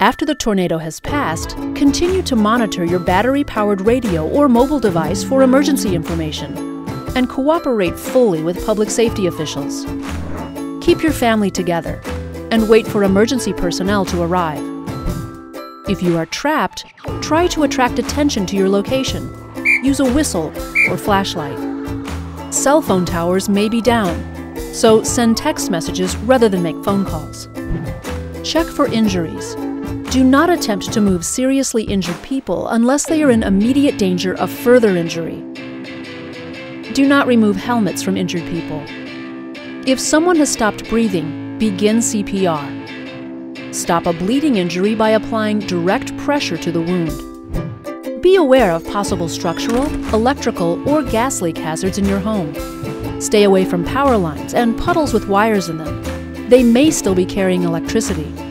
After the tornado has passed, continue to monitor your battery powered radio or mobile device for emergency information and cooperate fully with public safety officials. Keep your family together and wait for emergency personnel to arrive. If you are trapped, try to attract attention to your location. Use a whistle or flashlight. Cell phone towers may be down, so send text messages rather than make phone calls. Check for injuries do not attempt to move seriously injured people unless they are in immediate danger of further injury. Do not remove helmets from injured people. If someone has stopped breathing, begin CPR. Stop a bleeding injury by applying direct pressure to the wound. Be aware of possible structural, electrical, or gas leak hazards in your home. Stay away from power lines and puddles with wires in them. They may still be carrying electricity.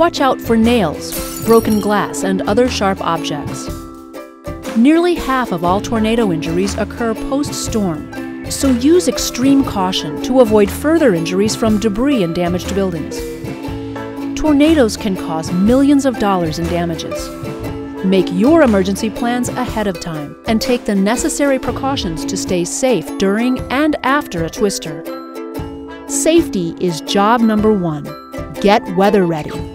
Watch out for nails, broken glass, and other sharp objects. Nearly half of all tornado injuries occur post-storm, so use extreme caution to avoid further injuries from debris and damaged buildings. Tornadoes can cause millions of dollars in damages. Make your emergency plans ahead of time and take the necessary precautions to stay safe during and after a twister. Safety is job number one. Get weather ready.